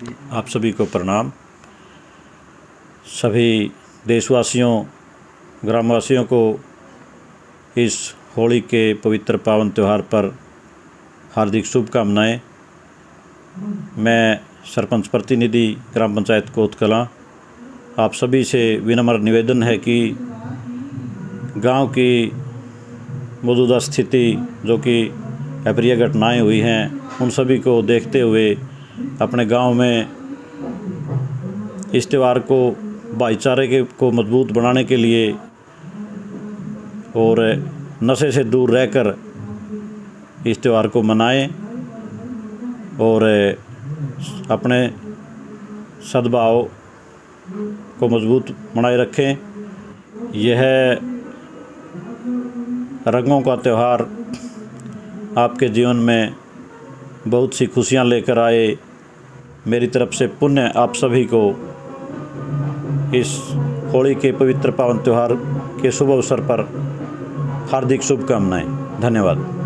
आप सभी को प्रणाम। सभी देशवासियों, ग्रामवासियों को इस होली के पवित्र पावन त्यौहार पर हार्दिक शुभकामनाएँ। मैं सरपंच प्रतिनिधि, ग्राम पंचायत कोत कलां आप सभी से विनम्र निवेदन है कि गाँव की मौजूदा स्थिति, जो कि अप्रिय घटनाएँ हुई हैं, उन सभी को देखते हुए अपने गाँव में इस त्यौहार को, भाईचारे के, को मज़बूत बनाने के लिए और नशे से दूर रहकर इस त्यौहार को मनाएँ और अपने सद्भाव को मज़बूत बनाए रखें। यह रंगों का त्यौहार आपके जीवन में बहुत सी खुशियाँ लेकर आए मेरी तरफ़ से पुण्य आप सभी को इस होली के पवित्र पावन त्यौहार के शुभ अवसर पर हार्दिक शुभकामनाएँ। धन्यवाद।